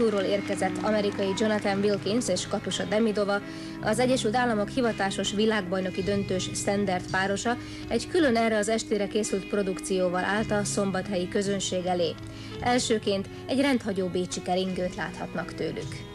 túról érkezett amerikai Jonathan Wilkins és Katusa Demidova, az Egyesült Államok hivatásos világbajnoki döntős standard párosa egy külön erre az estére készült produkcióval állt a szombathelyi közönség elé. Elsőként egy rendhagyó bécsi keringőt láthatnak tőlük.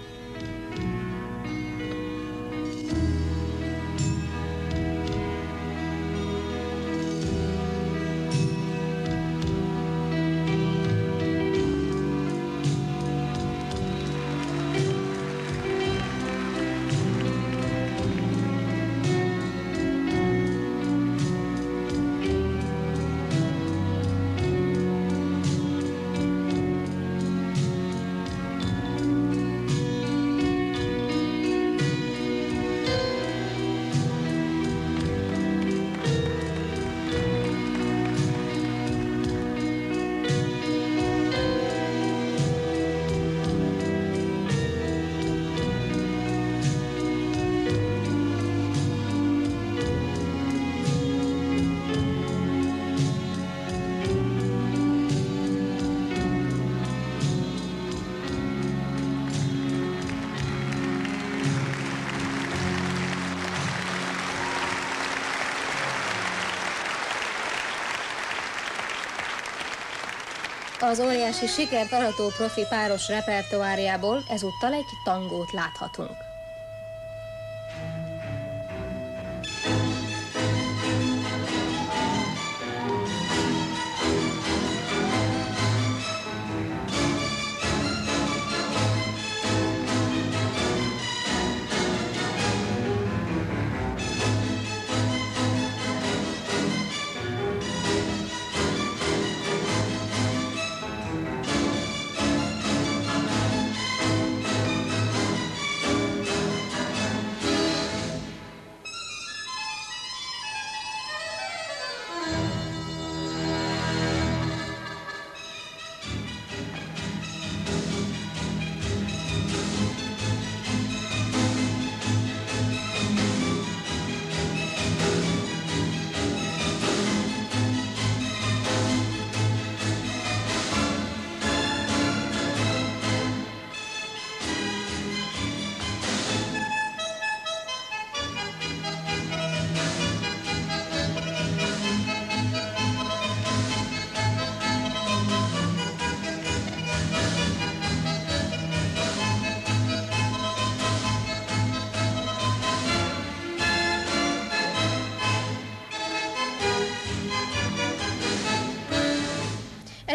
Az óriási sikert arató profi páros repertoárjából ezúttal egy tangót láthatunk.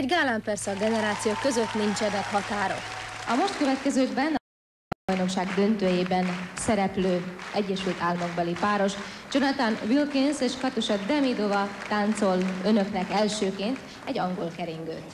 Egy gálán persze a generációk között nincsenek határok. A most következőkben a bajnokság döntőjében szereplő Egyesült Államokbeli páros Jonathan Wilkins és Katusha Demidova táncol önöknek elsőként egy angol keringőt.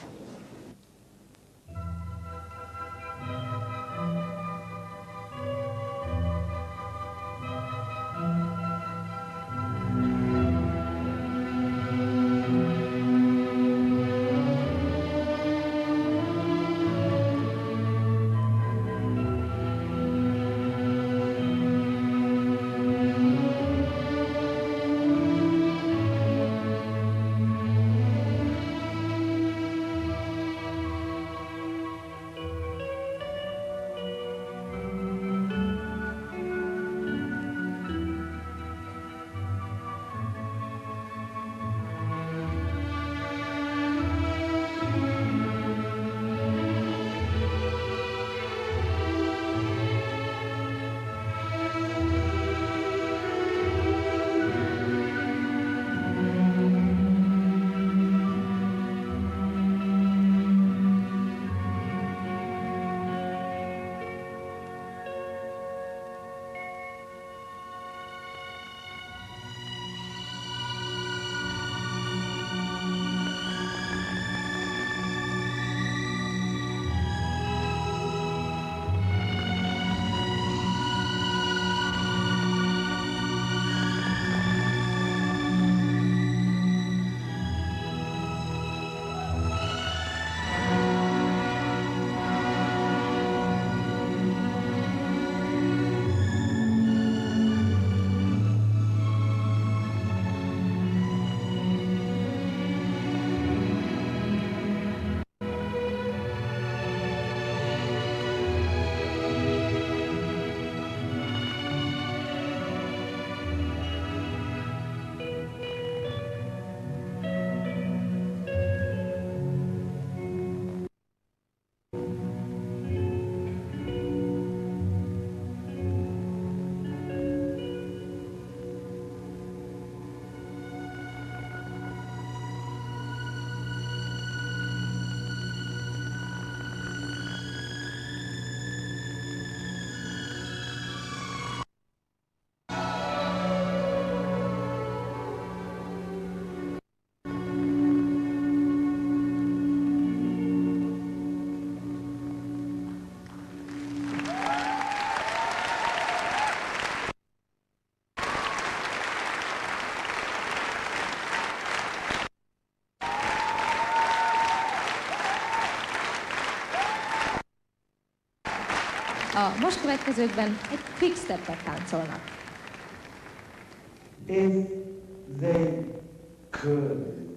A most következőkben egy quick steppet táncolnak. If they could